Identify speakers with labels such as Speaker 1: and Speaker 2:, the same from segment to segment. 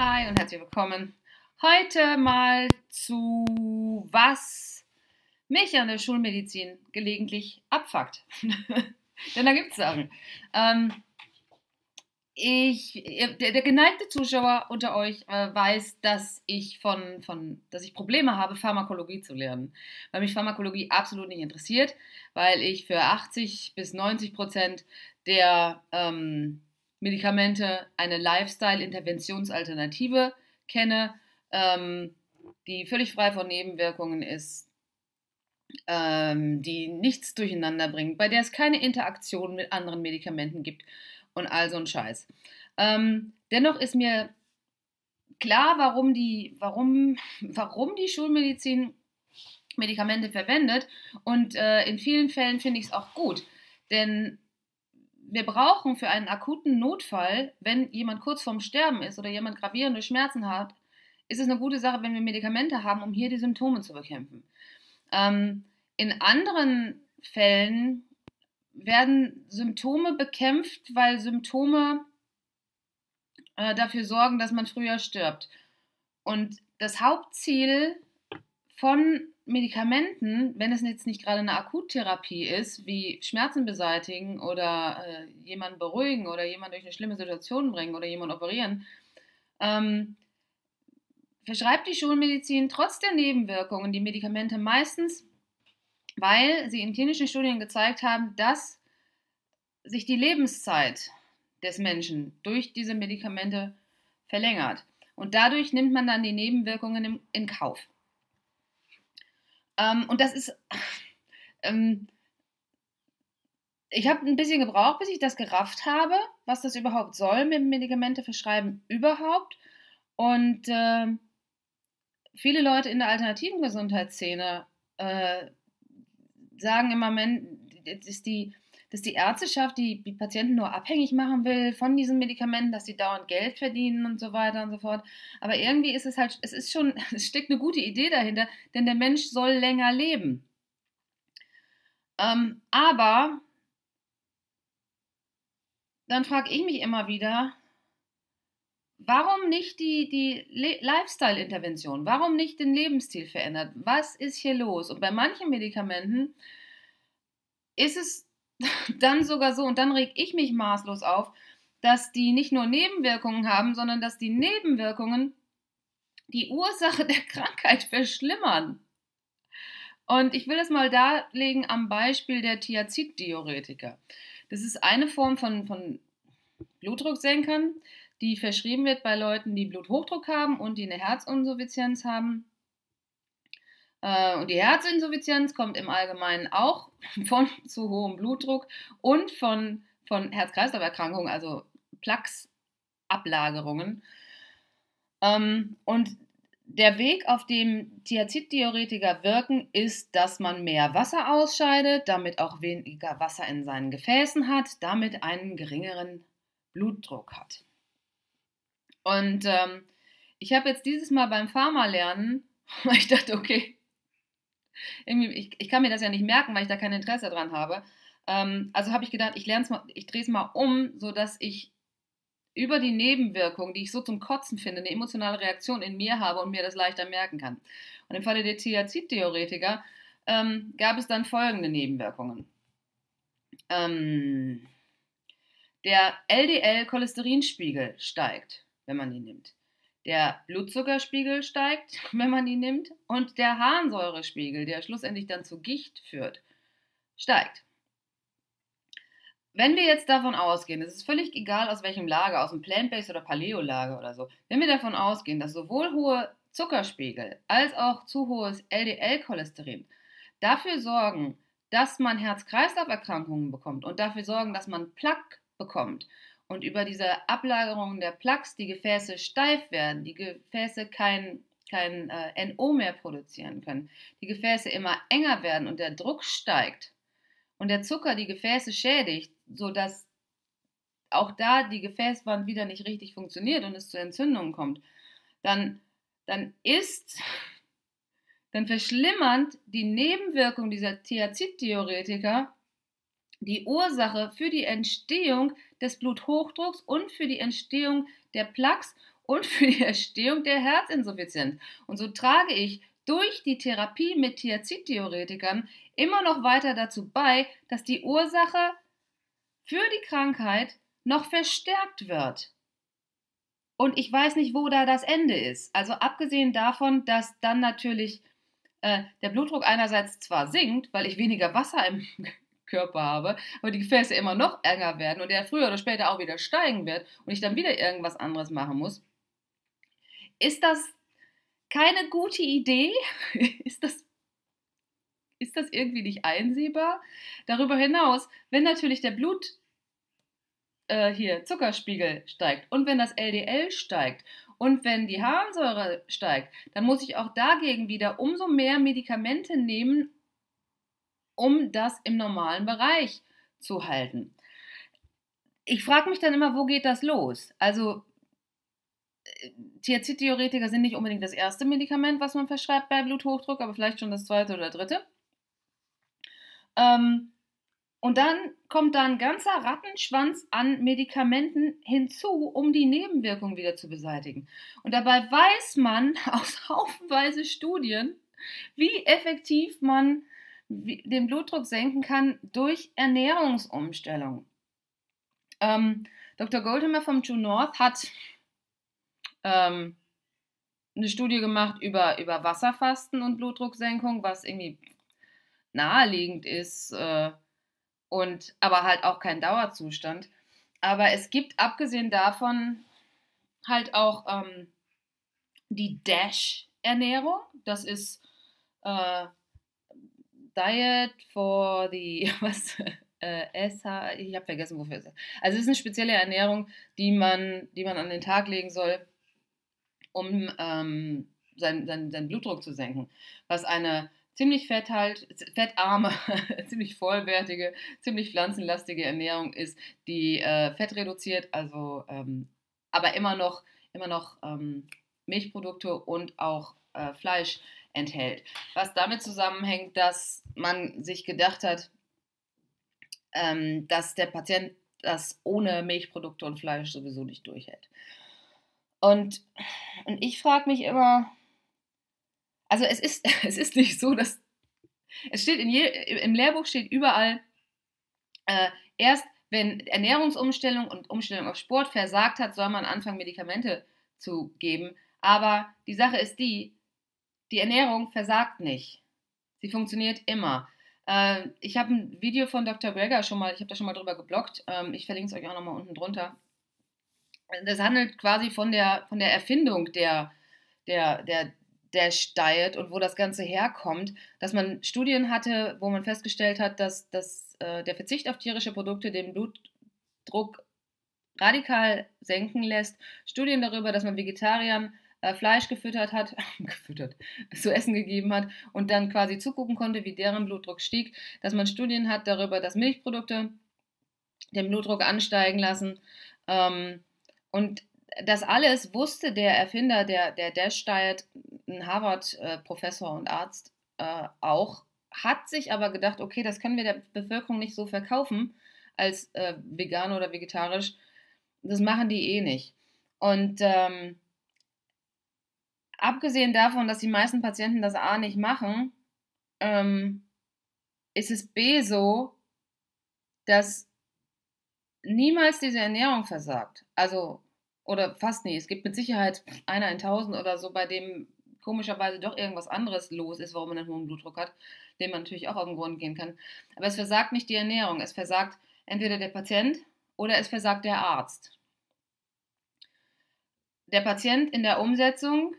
Speaker 1: Hi und herzlich willkommen. Heute mal zu was mich an der Schulmedizin gelegentlich abfuckt. Denn da gibt es Sachen. Ähm, ich, der, der, geneigte Zuschauer unter euch äh, weiß, dass ich von, von, dass ich Probleme habe, Pharmakologie zu lernen, weil mich Pharmakologie absolut nicht interessiert, weil ich für 80 bis 90 Prozent der ähm, Medikamente eine Lifestyle-Interventionsalternative kenne, ähm, die völlig frei von Nebenwirkungen ist, ähm, die nichts durcheinander bringt, bei der es keine Interaktion mit anderen Medikamenten gibt und all so ein Scheiß. Ähm, dennoch ist mir klar, warum die, warum, warum die Schulmedizin Medikamente verwendet und äh, in vielen Fällen finde ich es auch gut, denn wir brauchen für einen akuten Notfall, wenn jemand kurz vorm Sterben ist oder jemand gravierende Schmerzen hat, ist es eine gute Sache, wenn wir Medikamente haben, um hier die Symptome zu bekämpfen. Ähm, in anderen Fällen werden Symptome bekämpft, weil Symptome äh, dafür sorgen, dass man früher stirbt. Und das Hauptziel von Medikamenten, wenn es jetzt nicht gerade eine Akuttherapie ist, wie Schmerzen beseitigen oder äh, jemanden beruhigen oder jemanden durch eine schlimme Situation bringen oder jemanden operieren, ähm, verschreibt die Schulmedizin trotz der Nebenwirkungen die Medikamente meistens, weil sie in klinischen Studien gezeigt haben, dass sich die Lebenszeit des Menschen durch diese Medikamente verlängert. Und dadurch nimmt man dann die Nebenwirkungen in, in Kauf. Ähm, und das ist, ähm, ich habe ein bisschen gebraucht, bis ich das gerafft habe, was das überhaupt soll mit Medikamente verschreiben überhaupt. Und äh, viele Leute in der alternativen Gesundheitsszene äh, sagen im Moment, ist die dass die Ärzteschaft die, die Patienten nur abhängig machen will von diesen Medikamenten, dass sie dauernd Geld verdienen und so weiter und so fort. Aber irgendwie ist es halt, es ist schon, es steckt eine gute Idee dahinter, denn der Mensch soll länger leben. Ähm, aber dann frage ich mich immer wieder, warum nicht die, die Lifestyle-Intervention? Warum nicht den Lebensstil verändert? Was ist hier los? Und bei manchen Medikamenten ist es dann sogar so, und dann reg ich mich maßlos auf, dass die nicht nur Nebenwirkungen haben, sondern dass die Nebenwirkungen die Ursache der Krankheit verschlimmern. Und ich will das mal darlegen am Beispiel der Thiaziddiuretika. Das ist eine Form von, von Blutdrucksenkern, die verschrieben wird bei Leuten, die Bluthochdruck haben und die eine Herzinsuffizienz haben. Äh, und die Herzinsuffizienz kommt im Allgemeinen auch von zu hohem Blutdruck und von, von Herz-Kreislauf-Erkrankungen, also Plaques-Ablagerungen. Ähm, und der Weg, auf dem Thiaziddiuretika wirken, ist, dass man mehr Wasser ausscheidet, damit auch weniger Wasser in seinen Gefäßen hat, damit einen geringeren Blutdruck hat. Und ähm, ich habe jetzt dieses Mal beim Pharma-Lernen, weil ich dachte, okay, irgendwie, ich, ich kann mir das ja nicht merken, weil ich da kein Interesse dran habe. Ähm, also habe ich gedacht, ich ich drehe es mal um, sodass ich über die Nebenwirkungen, die ich so zum Kotzen finde, eine emotionale Reaktion in mir habe und mir das leichter merken kann. Und im Falle der Thiazid-Theoretiker ähm, gab es dann folgende Nebenwirkungen. Ähm, der LDL-Cholesterinspiegel steigt, wenn man ihn nimmt. Der Blutzuckerspiegel steigt, wenn man ihn nimmt, und der Harnsäurespiegel, der schlussendlich dann zu Gicht führt, steigt. Wenn wir jetzt davon ausgehen, es ist völlig egal aus welchem Lager, aus dem Plant-Based oder Paleo-Lager oder so, wenn wir davon ausgehen, dass sowohl hohe Zuckerspiegel als auch zu hohes LDL-Cholesterin dafür sorgen, dass man Herz-Kreislauf-Erkrankungen bekommt und dafür sorgen, dass man Plaque bekommt und über diese Ablagerung der Plaques die Gefäße steif werden, die Gefäße kein, kein äh, NO mehr produzieren können, die Gefäße immer enger werden und der Druck steigt und der Zucker die Gefäße schädigt, sodass auch da die Gefäßwand wieder nicht richtig funktioniert und es zu Entzündungen kommt, dann, dann ist, dann verschlimmernd die Nebenwirkung dieser Thiaziddiuretika die Ursache für die Entstehung des Bluthochdrucks und für die Entstehung der Plaques und für die Erstehung der Herzinsuffizienz. Und so trage ich durch die Therapie mit Thiazid-Diuretikern immer noch weiter dazu bei, dass die Ursache für die Krankheit noch verstärkt wird. Und ich weiß nicht, wo da das Ende ist. Also abgesehen davon, dass dann natürlich äh, der Blutdruck einerseits zwar sinkt, weil ich weniger Wasser im Körper habe, aber die Gefäße immer noch enger werden und der früher oder später auch wieder steigen wird und ich dann wieder irgendwas anderes machen muss. Ist das keine gute Idee? ist, das, ist das irgendwie nicht einsehbar? Darüber hinaus, wenn natürlich der Blut äh, hier Zuckerspiegel steigt und wenn das LDL steigt und wenn die Harnsäure steigt, dann muss ich auch dagegen wieder umso mehr Medikamente nehmen, um das im normalen Bereich zu halten. Ich frage mich dann immer, wo geht das los? Also Thiazid-Diuretika sind nicht unbedingt das erste Medikament, was man verschreibt bei Bluthochdruck, aber vielleicht schon das zweite oder dritte. Ähm, und dann kommt da ein ganzer Rattenschwanz an Medikamenten hinzu, um die Nebenwirkungen wieder zu beseitigen. Und dabei weiß man aus haufenweise Studien, wie effektiv man den Blutdruck senken kann durch Ernährungsumstellung. Ähm, Dr. Goldhammer vom True North hat ähm, eine Studie gemacht über, über Wasserfasten und Blutdrucksenkung, was irgendwie naheliegend ist äh, und aber halt auch kein Dauerzustand. Aber es gibt abgesehen davon halt auch ähm, die Dash-Ernährung. Das ist äh, Diet for the was äh, SH, ich habe vergessen, wofür es ist. Also es ist eine spezielle Ernährung, die man, die man an den Tag legen soll, um ähm, seinen sein, sein Blutdruck zu senken. Was eine ziemlich fett halt, fettarme, ziemlich vollwertige, ziemlich pflanzenlastige Ernährung ist, die äh, Fett reduziert, also ähm, aber immer noch, immer noch ähm, Milchprodukte und auch äh, Fleisch enthält. Was damit zusammenhängt, dass man sich gedacht hat, ähm, dass der Patient das ohne Milchprodukte und Fleisch sowieso nicht durchhält. Und, und ich frage mich immer, also es ist, es ist nicht so, dass es steht in je, im Lehrbuch steht überall, äh, erst wenn Ernährungsumstellung und Umstellung auf Sport versagt hat, soll man anfangen, Medikamente zu geben. Aber die Sache ist die, die Ernährung versagt nicht. Sie funktioniert immer. Äh, ich habe ein Video von Dr. Breger schon mal, ich habe da schon mal drüber geblockt. Ähm, ich verlinke es euch auch nochmal unten drunter das handelt quasi von der, von der Erfindung der, der, der Dash Diet und wo das Ganze herkommt, dass man Studien hatte, wo man festgestellt hat, dass, dass äh, der Verzicht auf tierische Produkte den Blutdruck radikal senken lässt. Studien darüber, dass man Vegetariern äh, Fleisch gefüttert hat, gefüttert, zu essen gegeben hat und dann quasi zugucken konnte, wie deren Blutdruck stieg. Dass man Studien hat darüber, dass Milchprodukte den Blutdruck ansteigen lassen. Ähm, und das alles wusste der Erfinder der, der Dash Diet, ein Harvard-Professor und Arzt, äh, auch, hat sich aber gedacht, okay, das können wir der Bevölkerung nicht so verkaufen als äh, vegan oder vegetarisch. Das machen die eh nicht. Und ähm, abgesehen davon, dass die meisten Patienten das A nicht machen, ähm, ist es B so, dass niemals diese Ernährung versagt. Also, oder fast nie. Es gibt mit Sicherheit einer in tausend oder so, bei dem komischerweise doch irgendwas anderes los ist, warum man einen hohen Blutdruck hat, dem man natürlich auch auf den Grund gehen kann. Aber es versagt nicht die Ernährung. Es versagt entweder der Patient oder es versagt der Arzt. Der Patient in der Umsetzung,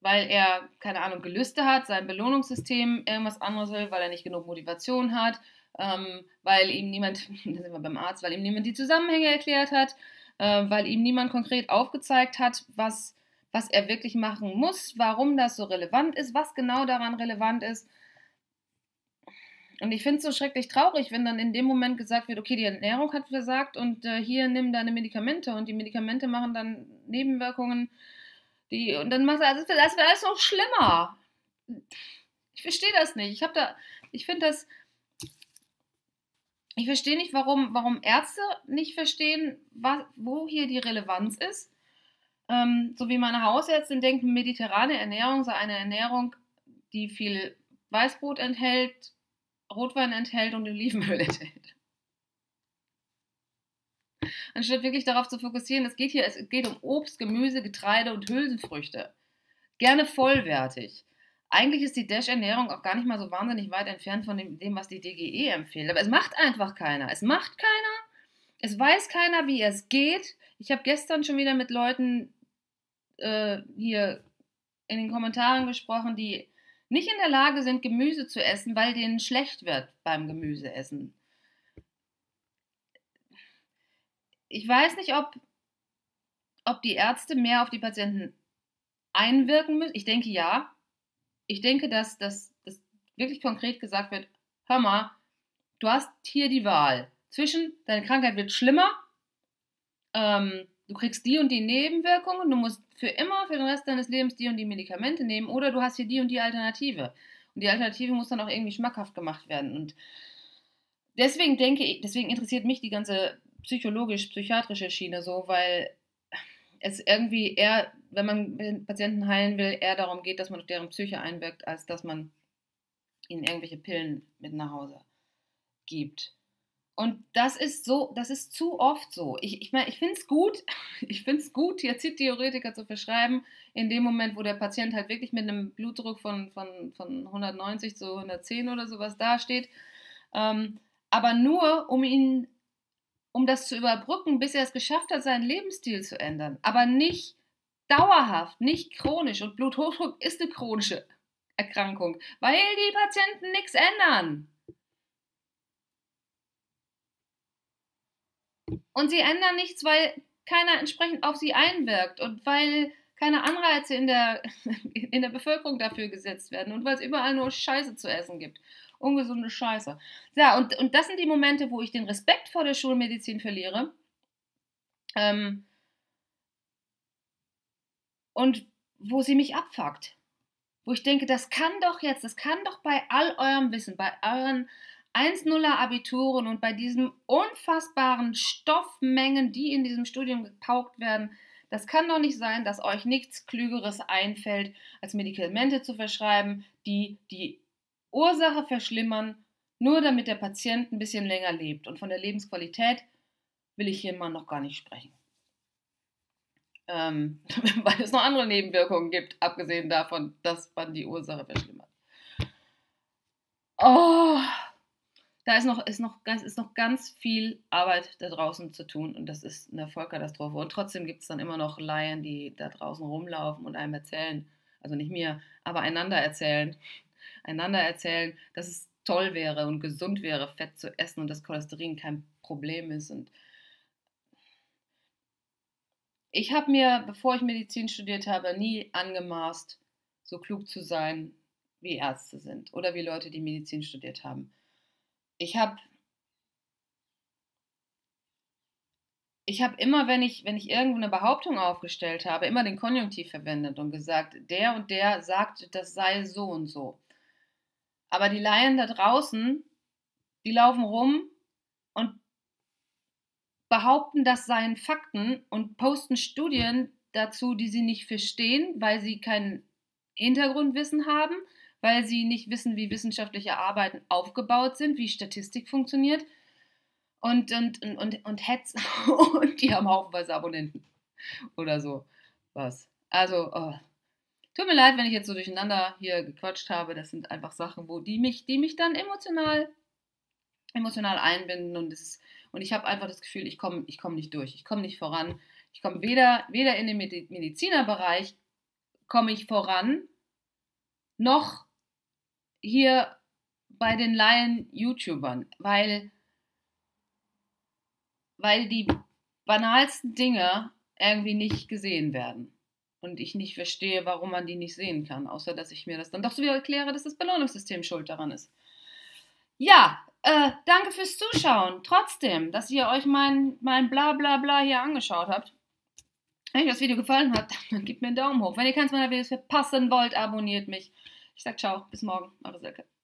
Speaker 1: weil er, keine Ahnung, Gelüste hat, sein Belohnungssystem irgendwas anderes will, weil er nicht genug Motivation hat, ähm, weil ihm niemand, da sind wir beim Arzt, weil ihm niemand die Zusammenhänge erklärt hat, äh, weil ihm niemand konkret aufgezeigt hat, was, was er wirklich machen muss, warum das so relevant ist, was genau daran relevant ist. Und ich finde es so schrecklich traurig, wenn dann in dem Moment gesagt wird, okay, die Ernährung hat versagt und äh, hier nimm deine Medikamente und die Medikamente machen dann Nebenwirkungen, die und dann machst du, also das wird alles noch schlimmer. Ich verstehe das nicht. Ich habe da, ich finde das, ich verstehe nicht, warum, warum Ärzte nicht verstehen, was, wo hier die Relevanz ist. Ähm, so wie meine Hausärztin denkt, mediterrane Ernährung sei eine Ernährung, die viel Weißbrot enthält, Rotwein enthält und Olivenöl enthält. Anstatt wirklich darauf zu fokussieren, es geht hier es geht um Obst, Gemüse, Getreide und Hülsenfrüchte. Gerne vollwertig. Eigentlich ist die Dash-Ernährung auch gar nicht mal so wahnsinnig weit entfernt von dem, dem, was die DGE empfiehlt. Aber es macht einfach keiner. Es macht keiner. Es weiß keiner, wie es geht. Ich habe gestern schon wieder mit Leuten äh, hier in den Kommentaren gesprochen, die nicht in der Lage sind, Gemüse zu essen, weil denen schlecht wird beim Gemüseessen. Ich weiß nicht, ob, ob die Ärzte mehr auf die Patienten einwirken müssen. Ich denke ja. Ich denke, dass das wirklich konkret gesagt wird, hör mal, du hast hier die Wahl zwischen, deine Krankheit wird schlimmer, ähm, du kriegst die und die Nebenwirkungen, du musst für immer, für den Rest deines Lebens die und die Medikamente nehmen oder du hast hier die und die Alternative. Und die Alternative muss dann auch irgendwie schmackhaft gemacht werden. Und deswegen denke ich, deswegen interessiert mich die ganze psychologisch-psychiatrische Schiene so, weil es irgendwie eher, wenn man Patienten heilen will, eher darum geht, dass man auf deren Psyche einwirkt, als dass man ihnen irgendwelche Pillen mit nach Hause gibt. Und das ist so, das ist zu oft so. Ich, ich meine, ich finde es gut, ich finde es gut, Theoretika zu verschreiben, in dem Moment, wo der Patient halt wirklich mit einem Blutdruck von, von, von 190 zu 110 oder sowas dasteht. Ähm, aber nur, um ihn, um das zu überbrücken, bis er es geschafft hat, seinen Lebensstil zu ändern. Aber nicht dauerhaft, nicht chronisch. Und Bluthochdruck ist eine chronische Erkrankung, weil die Patienten nichts ändern. Und sie ändern nichts, weil keiner entsprechend auf sie einwirkt und weil keine Anreize in der, in der Bevölkerung dafür gesetzt werden und weil es überall nur Scheiße zu essen gibt. Ungesunde Scheiße. Ja, und, und das sind die Momente, wo ich den Respekt vor der Schulmedizin verliere. Ähm, und wo sie mich abfuckt. Wo ich denke, das kann doch jetzt, das kann doch bei all eurem Wissen, bei euren 1-0er Abituren und bei diesen unfassbaren Stoffmengen, die in diesem Studium gepaukt werden, das kann doch nicht sein, dass euch nichts Klügeres einfällt, als Medikamente zu verschreiben, die die Ursache verschlimmern, nur damit der Patient ein bisschen länger lebt. Und von der Lebensqualität will ich hier mal noch gar nicht sprechen. Ähm, weil es noch andere Nebenwirkungen gibt, abgesehen davon, dass man die Ursache verschlimmert. Oh, da ist noch, ist, noch, ist noch ganz viel Arbeit da draußen zu tun und das ist eine Vollkatastrophe. Und trotzdem gibt es dann immer noch Laien, die da draußen rumlaufen und einem erzählen, also nicht mir, aber einander erzählen, einander erzählen, dass es toll wäre und gesund wäre, Fett zu essen und dass Cholesterin kein Problem ist. Und ich habe mir, bevor ich Medizin studiert habe, nie angemaßt, so klug zu sein, wie Ärzte sind oder wie Leute, die Medizin studiert haben ich habe ich habe immer, wenn ich, wenn ich irgendwo eine Behauptung aufgestellt habe, immer den Konjunktiv verwendet und gesagt, der und der sagt, das sei so und so. Aber die Laien da draußen, die laufen rum und behaupten, das seien Fakten und posten Studien dazu, die sie nicht verstehen, weil sie kein Hintergrundwissen haben weil sie nicht wissen, wie wissenschaftliche Arbeiten aufgebaut sind, wie Statistik funktioniert. Und, und, und, und, und hetzen. und die haben haufenweise Abonnenten. Oder so. Was. Also, oh. Tut mir leid, wenn ich jetzt so durcheinander hier gequatscht habe. Das sind einfach Sachen, wo die mich, die mich dann emotional, emotional einbinden. Und, ist, und ich habe einfach das Gefühl, ich komme ich komm nicht durch. Ich komme nicht voran. Ich komme weder, weder in den Medizinerbereich komme ich voran, noch hier bei den Laien-YouTubern, weil, weil die banalsten Dinge irgendwie nicht gesehen werden. Und ich nicht verstehe, warum man die nicht sehen kann, außer dass ich mir das dann doch so wieder erkläre, dass das Belohnungssystem schuld daran ist. Ja, äh, danke fürs Zuschauen. Trotzdem, dass ihr euch mein, mein Bla hier angeschaut habt. Wenn euch das Video gefallen hat, dann gebt mir einen Daumen hoch. Wenn ihr keins meiner Videos verpassen wollt, abonniert mich. Ich sag ciao, bis morgen, eure Silke.